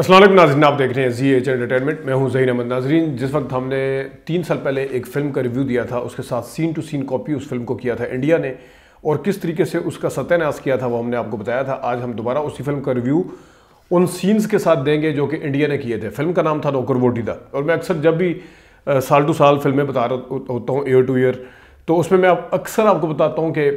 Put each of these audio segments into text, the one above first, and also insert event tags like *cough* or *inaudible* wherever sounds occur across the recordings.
असलम नाजरन, आप देख रहे हैं जी एच एंटरटेनमेंट मैं हूँ जहीन अहमद नाजरीन। जिस वक्त हमने तीन साल पहले एक फ़िल्म का रिव्यू दिया था, उसके साथ सीन टू सीन कॉपी उस फ़िल्म को किया था इंडिया ने। और किस तरीके से उसका सत्यानाश किया था वो हमने आपको बताया था। आज हम दोबारा उसी फ़िल्म का रिव्यू उन सीन्स के साथ देंगे जो कि इंडिया ने किए थे। फ़िल्म का नाम था नौकर वोटीदा। और मैं अक्सर जब भी साल टू साल फ़िल्में बता रहा होता हूँ ईयर टू ईयर तो उसमें मैं अक्सर आपको बताता हूँ कि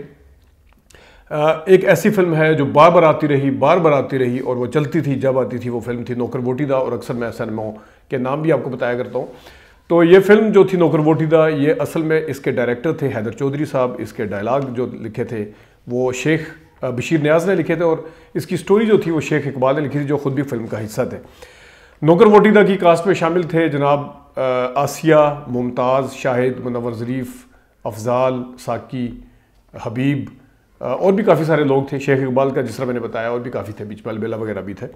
एक ऐसी फ़िल्म है जो बार बार आती रही बार बार आती रही और वो चलती थी, जब आती थी वो फ़िल्म थी नौकर वोटीदा और अक्सर मैं सिनेमाओं के नाम भी आपको बताया करता हूँ। तो ये फ़िल्म जो थी नौकर वोटीदा ये असल में इसके डायरेक्टर थे हैदर चौधरी साहब, इसके डायलाग जो लिखे थे वो शेख बशीर न्याज ने लिखे थे और इसकी स्टोरी जो थी वो शेख इकबाल ने लिखी थी, जो खुद भी फ़िल्म का हिस्सा थे। नौकर वोटीदा की कास्ट में शामिल थे जनाब आसिया, मुमताज़, शाहिद मुनवर ज़रीफ़, अफजाल, साकी, हबीब और भी काफ़ी सारे लोग थे, शेख इकबाल का, जिस तरह मैंने बताया, और भी काफ़ी थे बीच बेला वगैरह भी थे।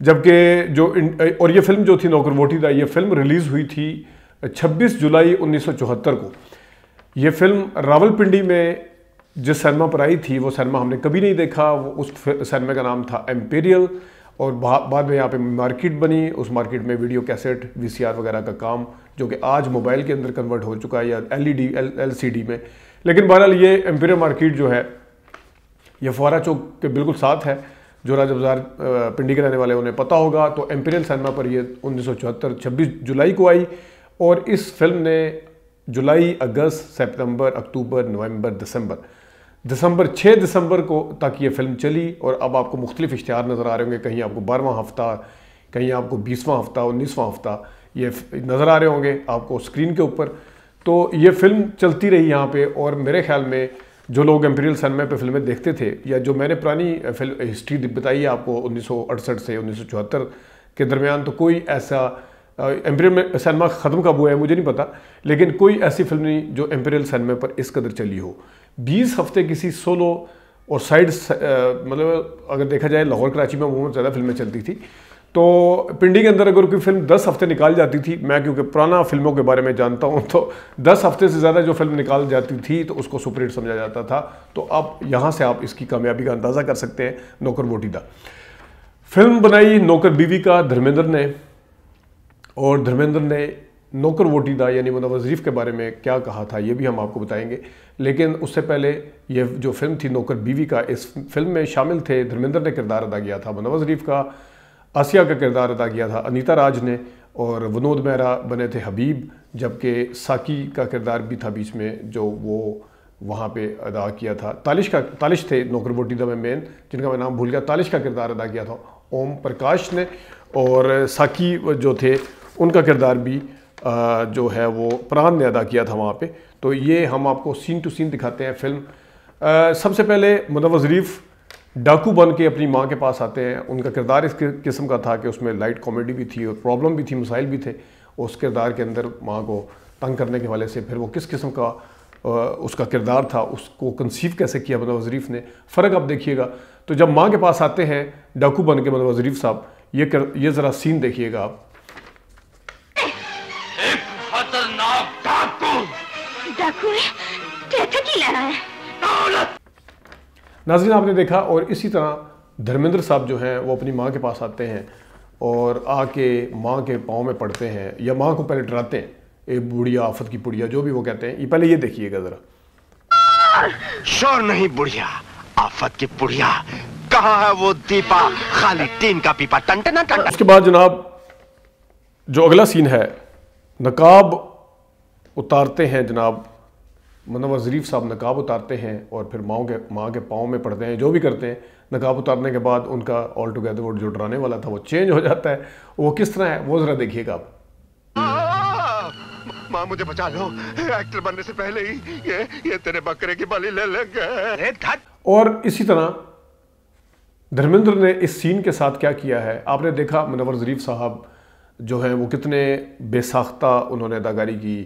जबकि जो और ये फ़िल्म जो थी नौकर वोटी था ये फ़िल्म रिलीज़ हुई थी 26 जुलाई 1974 को। ये फ़िल्म रावलपिंडी में जिस सिनेमा पर आई थी, वो सिनेमा हमने कभी नहीं देखा, वो उस सिनेमा का नाम था एम्पेरियल, और बाद में यहाँ पे मार्केट बनी, उस मार्केट में वीडियो कैसेट वीसीआर वगैरह का काम, जो कि आज मोबाइल के अंदर कन्वर्ट हो चुका है, या एलईडी एलसीडी में। लेकिन बहरहाल ये एम्पेरियल मार्केट जो है ये फुहारा चौक के बिल्कुल साथ है, जो राजा बाज़ार पिंडी के रहने वाले उन्हें पता होगा। तो एम्पेरियल सिनेमा पर यह उन्नीस सौ चौहत्तर, छब्बीस जुलाई को आई और इस फ़िल्म ने जुलाई, अगस्त, सितंबर, अक्टूबर, नवंबर, दिसंबर दिसंबर छः दिसंबर को तक ये फ़िल्म चली और अब आपको मुख्तलिफ़ इश्तहार नज़र आ रहे होंगे। कहीं आपको बारहवां हफ़्ता, कहीं आपको बीसवां हफ़्ता, उन्नीसवां हफ़्ता ये नज़र आ रहे होंगे आपको स्क्रीन के ऊपर। तो ये फ़िल्म चलती रही यहाँ पे और मेरे ख्याल में जो लोग एम्पीरियल सनमे पे फ़िल्में देखते थे, या जो मैंने पुरानी हिस्ट्री बताई है आपको उन्नीस सौ अड़सठ से उन्नीस सौ चौहत्तर के दरमियान तो कोई ऐसा एम्पीरियल सनमा ख़त्म कब हुआ है मुझे नहीं पता, लेकिन कोई ऐसी फ़िल्म नहीं जो एम्पीरियल सनमे पर इस कदर चली हो। बीस हफ़्ते किसी सोलो और साइड मतलब अगर देखा जाए लाहौर कराची में बहुत ज़्यादा फ़िल्में चलती थी। तो पिंडी के अंदर अगर कोई फ़िल्म दस हफ़्ते निकाल जाती थी, मैं क्योंकि पुराना फ़िल्मों के बारे में जानता हूँ तो दस हफ़्ते से ज़्यादा जो फ़िल्म निकाल जाती थी तो उसको सुपरहिट समझा जाता था। तो अब यहाँ से आप इसकी कामयाबी का अंदाज़ा कर सकते हैं, नौकर वोटीदा फ़िल्म बनाई नौकर बीवी का, धर्मेंद्र ने। और धर्मेंद्र ने नौकर वोटीदा यानी मुनवर ज़रीफ़ के बारे में क्या कहा था, ये भी हम आपको बताएँगे। लेकिन उससे पहले ये जो फ़िल्म थी नौकर बीवी का, इस फ़िल्म में शामिल थे, धर्मेंद्र ने किरदार अदा किया था मुनवर ज़रीफ़ का। आसिया का किरदार अदा किया था अनीता राज ने और विनोद मेहरा बने थे हबीब, जबकि साकी का किरदार भी था बीच में, जो वो वहाँ पे अदा किया था। तालिश का, तालिश थे नौकर बोटीदा में मेन, जिनका मैं नाम भूल गया। तालिश का किरदार अदा किया था ओम प्रकाश ने और साकी जो थे, उनका किरदार भी जो है वो प्राण ने अदा किया था वहाँ पे। तो ये हम आपको सीन टू सीन दिखाते हैं फ़िल्म। सबसे पहले मुनवर ज़रीफ़ डाकू बन के अपनी माँ के पास आते हैं। उनका किरदार इस किस्म का था कि उसमें लाइट कॉमेडी भी थी और प्रॉब्लम भी थी मसाइल भी थे। उस किरदार के अंदर माँ को तंग करने के हवाले से फिर वो किस किस्म का उसका किरदार था उसको कंसीव कैसे किया मतलब ज़रीफ़ ने? फ़र्क आप देखिएगा। तो जब माँ के पास आते हैं डाकू बन के मतलब ज़रीफ़ साहब ये कर, ये ज़रा सीन देखिएगा आप। खतरनाक डाकू! है नाजरीन आपने देखा और इसी तरह धर्मेंद्र साहब जो हैं वो अपनी माँ के पास आते हैं और आके माँ के पाँव में पड़ते हैं या माँ को पहले डराते हैं। एक बुढ़िया आफत की पुड़िया जो भी वो कहते हैं ये पहले ये देखिएगा ज़रा। शोर नहीं बुढ़िया आफत की बुढ़िया। कहा है वो दीपा? खाली टीन का पीपा टन टन टन उसके बाद जनाब जो अगला सीन है नकाब उतारते हैं जनाब मनवर ज़रीफ़ साहब नकाब उतारते हैं और फिर माओ के माँ के पाँव में पड़ते हैं जो भी करते हैं नकाब उतारने के बाद उनका ऑल टुगेदर वो जो डराने वाला था वो चेंज हो जाता है। वो किस तरह है वो ज़रा देखिएगा आप। माँ मुझे बचा लो। एक्टर बनने से पहले ही ये ये तेरे बकरे की बलि ले लेंगे और इसी तरह धर्मेंद्र ने इस सीन के साथ क्या किया है? आपने देखा मनवर ज़रीफ़ साहब जो हैं वो कितने बेसाख्ता उन्होंने अदाकारी की।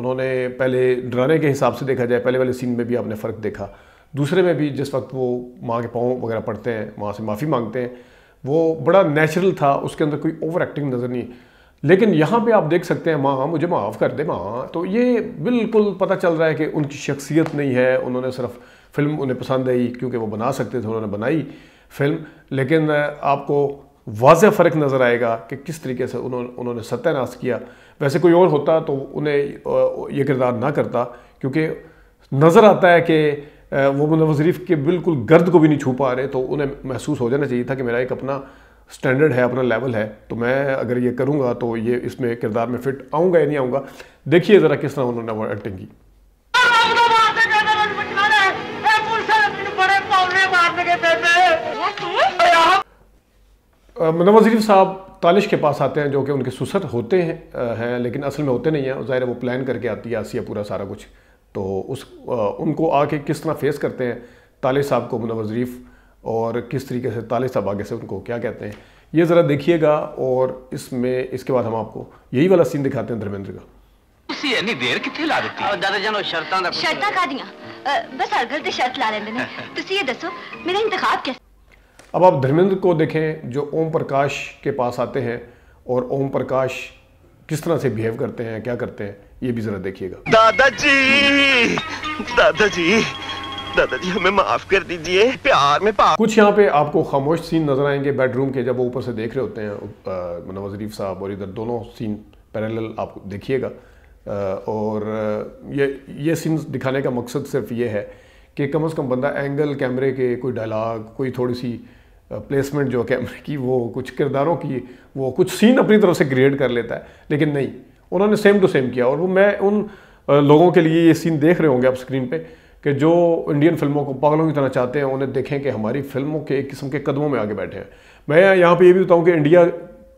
उन्होंने पहले डराने के हिसाब से देखा जाए, पहले वाले सीन में भी आपने फ़र्क देखा। दूसरे में भी जिस वक्त वो माँ के पाँव वगैरह पढ़ते हैं, माँ से माफ़ी मांगते हैं, वो बड़ा नेचुरल था, उसके अंदर कोई ओवर एक्टिंग नज़र नहीं। लेकिन यहाँ पे आप देख सकते हैं, माँ, मुझे माफ़ कर दे माँ। तो ये बिल्कुल पता चल रहा है कि उनकी शख्सियत नहीं है, उन्होंने सिर्फ़ फ़िल्म उन्हें पसंद आई क्योंकि वो बना सकते थे, उन्होंने बनाई फ़िल्म। लेकिन आपको वाज फ़र्क नज़र आएगा कि किस तरीके से उन्होंने उन्होंने सत्यानाश किया। वैसे कोई और होता तो उन्हें ये किरदार ना करता, क्योंकि नज़र आता है कि वो नवाज़ शरीफ के बिल्कुल गर्द को भी नहीं छू पा रहे तो उन्हें महसूस हो जाना चाहिए था कि मेरा एक अपना स्टैंडर्ड है, अपना लेवल है तो मैं अगर ये करूँगा तो ये इसमें किरदार में फिट आऊँगा या नहीं आऊँगा। देखिए ज़रा किस तरह उन्होंने वो एक्टिंग की। नवाज शरीफ साहब तालिश के पास आते हैं जो कि उनके सुसत होते हैं हैं लेकिन असल में होते नहीं हैं ज़ाहिर वो प्लान करके आती है आसिया पूरा सारा कुछ तो उस उनको आके किस तरह फेस करते हैं तालिश साहब को नवाज शरीफ और किस तरीके से तालिश साहब आगे से उनको क्या कहते हैं ये ज़रा देखिएगा और इसमें इसके बाद हम आपको यही वाला सीन दिखाते हैं धर्मेंद्र का ਤੁਸੀਂ ਇੰਨੀ ਦੇਰ ਕਿੱਥੇ ਲਾ ਦਿੱਤੀ ਦਾਦਾ ਜਾਨੋ ਸ਼ਰਤਾਂ ਦਾ ਸ਼ਰਤਾਂ ਕਾਦੀਆਂ ਬਸ ਹਰਗਲ ਤੇ ਸ਼ਰਤ ਲਾ ਲੈਂਦੇ ਨੇ ਤੁਸੀਂ ਇਹ ਦੱਸੋ ਮੇਰਾ ਇੰਤਖਾਬ कैसे *laughs* अब आप धर्मेंद्र को देखें जो ओम प्रकाश के पास आते हैं और ओम प्रकाश किस तरह से बिहेव करते हैं क्या करते हैं ये भी ज़रा देखिएगा। दादाजी दादाजी दादाजी हमें माफ़ कर दीजिए प्यार में पा कुछ यहाँ पे आपको खामोश सीन नज़र आएँगे बेडरूम के जब वो ऊपर से देख रहे होते हैं नवाज़ शरीफ साहब और इधर दोनों सीन पैरेलल आप देखिएगा। और ये ये सीन दिखाने का मकसद सिर्फ़ ये है कि कम अज़ कम बंदा एंगल कैमरे के कोई डायलाग कोई थोड़ी सी प्लेसमेंट जो कैमरे की, वो कुछ किरदारों की, वो कुछ सीन अपनी तरफ़ से क्रिएट कर लेता है, लेकिन नहीं। उन्होंने सेम टू सेम किया, और वो मैं उन लोगों के लिए ये सीन देख रहे होंगे आप स्क्रीन पे, कि जो इंडियन फ़िल्मों को पागलों की तरह चाहते हैं, उन्हें देखें कि हमारी फ़िल्मों के एक किस्म के कदमों में आगे बैठे हैं। मैं यहाँ पे ये भी बताऊँ कि इंडिया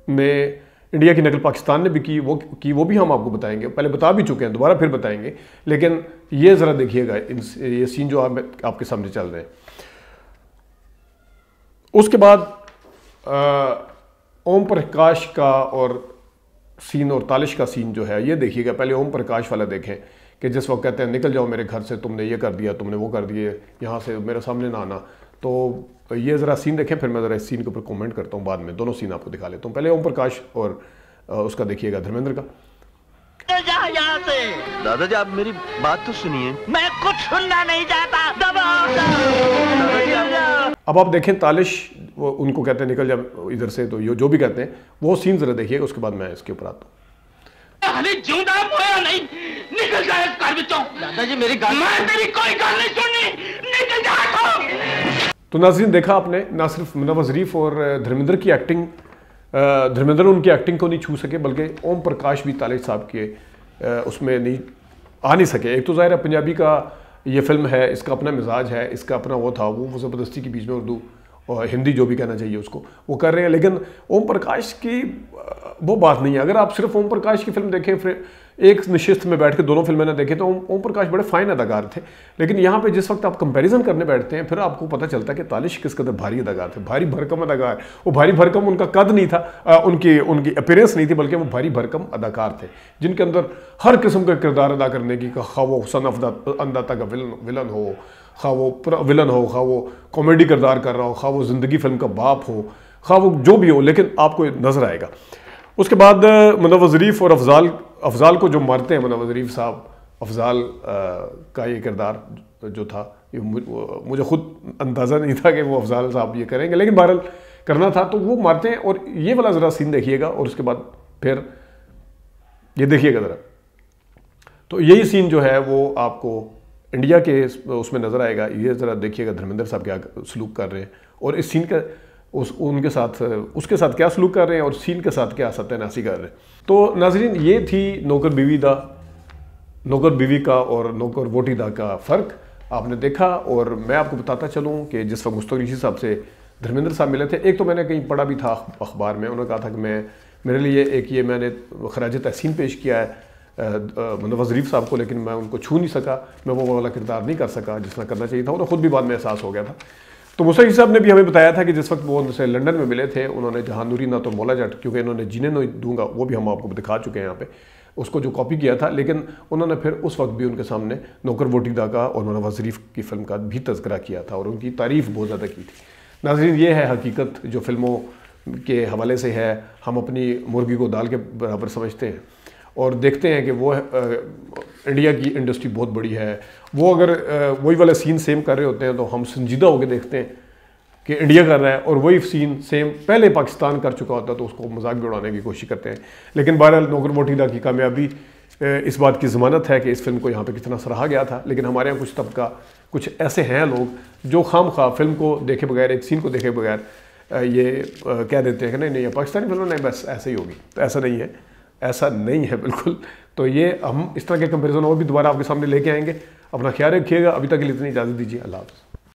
में इंडिया की नकल पाकिस्तान ने भी की, वो की वो भी हम आपको बताएँगे। पहले बता भी चुके हैं, दोबारा फिर बताएँगे। लेकिन ये ज़रा देखिएगा इन ये सीन जो आप, आपके सामने चल रहे हैं। उसके बाद ओम प्रकाश का और सीन और तालिश का सीन जो है ये देखिएगा। पहले ओम प्रकाश वाला देखें कि जिस वक्त कहते हैं निकल जाओ मेरे घर से तुमने ये कर दिया तुमने वो कर दिए यहाँ से मेरे सामने ना आना। तो ये ज़रा सीन देखें फिर मैं ज़रा इस सीन के ऊपर कमेंट करता हूँ बाद में दोनों सीन आपको दिखा लेता हूँ। पहले ओम प्रकाश और उसका देखिएगा धर्मेंद्र का। दादाजी आप मेरी बात तो सुनिए। मैं कुछ सुनना नहीं चाहता। अब आप देखें तालिश वो उनको कहते हैं निकल जा इधर से तो यो जो भी कहते हैं वो सीन ज़रा देखिए उसके बाद मैं इसके ऊपर आता हूँ। नहीं निकल जाए दादाजी मेरी गाल मैं तेरी कोई गाल नहीं सुननी निकल जा तो नाजरीन देखा आपने ना सिर्फ़ नवाज़ शरीफ और धर्मेंद्र की एक्टिंग धर्मेंद्र उनकी एक्टिंग को नहीं छू सके बल्कि ओम प्रकाश भी तालिश साहब के उसमें नहीं आ नहीं सके। एक तो ज़ाहिर है पंजाबी का ये फ़िल्म है, इसका अपना मिजाज है, इसका अपना वो था, वो ज़बरदस्ती के बीच में उर्दू। और हिंदी जो भी कहना चाहिए उसको वो कर रहे हैं। लेकिन ओम प्रकाश की वो बात नहीं है। अगर आप सिर्फ़ ओम प्रकाश की फ़िल्म देखें फिर एक निश्चित में बैठ के दोनों फ़िल्में ना देखें तो ओम प्रकाश बड़े फाइन अदाकार थे। लेकिन यहाँ पे जिस वक्त आप कंपैरिजन करने बैठते हैं फिर आपको पता चलता है कि तालिश किस कदर भारी अदाकार थे। भारी भरकम अदाकार। वो भारी भरकम उनका कद नहीं था आ, उनकी उनकी अपीरेंस नहीं थी बल्कि वो भारी भरकम अदाकार थे जिनके अंदर हर किस्म का किरदार अदा करने की खा वो सन अंदाता का विलन विलन हो खा वो विलन हो, खा वो कॉमेडी किरदार कर रहा हो, खा वो ज़िंदगी फ़िल्म का बाप हो, खा वो जो भी हो, लेकिन आपको नज़र आएगा। उसके बाद मनव ज़रीफ़ और अफजाल अफजाल को जो मारते हैं मनव ज़रीफ़ साहब, अफजाल का ये किरदार जो था मुझे खुद अंदाज़ा नहीं था कि वो अफजाल साहब ये करेंगे, लेकिन बहरहाल करना था तो वो मारते हैं और ये वाला ज़रा सीन देखिएगा और उसके बाद फिर ये देखिएगा ज़रा। तो यही सीन जो है, वो आपको इंडिया के उसमें नज़र आएगा, ये ज़रा देखिएगा धर्मेंद्र साहब क्या सलूक कर रहे हैं। और इस सीन का, उस, उनके साथ, उसके साथ क्या सलूक कर रहे हैं और सीन के साथ क्या सत्यानाशी कर रहे हैं। तो नाजरीन, ये थी नौकर बीवी दा, नौकर बीवी का और नौकर वोटी दा का फ़र्क। आपने देखा और मैं आपको बताता चलूँ कि जिस वक्त मुस्तक ऋषि साहब से धर्मेंद्र साहब मिले थे, एक तो मैंने कहीं पढ़ा भी था अखबार में, उन्होंने कहा था कि मैं, मेरे लिए एक ये मैंने खराज तहसीन पेश किया है। नवाज़ शरीफ साहब को, लेकिन मैं उनको छू नहीं सका, मैं वो वाला किरदार नहीं कर सका जितना करना चाहिए था, उन्हें खुद भी बाद में एहसास हो गया था। तो मुसैद साहब ने भी हमें बताया था कि जिस वक्त वो उनसे लंदन में मिले थे, उन्होंने जहाँ नूरी ना तो मौला जट, क्योंकि इन्होंने जिन्हें नहीं दूँगा, वो भी हम आपको दिखा चुके हैं यहाँ पे, उसको जो कॉपी किया था, लेकिन उन्होंने फिर उस वक्त भी उनके सामने नौकर वोटीदा का और नवाज़ शरीफ की फ़िल्म का भी तस्करा किया था और उनकी तारीफ़ बहुत ज़्यादा की थी। नाजरीन, ये है हकीकत जो फ़िल्मों के हवाले से है, हम अपनी मुर्गी को दाल के बराबर समझते हैं। और देखते हैं कि वो इंडिया की इंडस्ट्री बहुत बड़ी है। वो अगर वही वाले सीन सेम कर रहे होते हैं तो हम संजीदा होकर देखते हैं कि इंडिया कर रहा है और वही सीन सेम पहले पाकिस्तान कर चुका होता तो उसको मज़ाक भी उड़ाने की कोशिश करते हैं। लेकिन बहरहाल नौकर मोटीदा की कामयाबी इस बात की ज़मानत है कि इस फ़िल्म को यहाँ पे कितना सराहा गया था। लेकिन हमारे यहाँ कुछ तबका, कुछ ऐसे हैं लोग जो खाम खा फ़िल्म को देखे बगैर, एक सीन को देखे बगैर ये कह देते हैं कि नहीं नहीं पाकिस्तानी फ़िल्म नहीं, बस ऐसे ही होगी। तो ऐसा नहीं है। ऐसा नहीं है, बिल्कुल। तो ये हम इस तरह के कंपेरिजन और भी दोबारा आपके सामने लेके आएँगे। अपना ख्याल रखिएगा। अभी तक के लिए इतनी इजाज़त दीजिए। अल्लाह हाफ़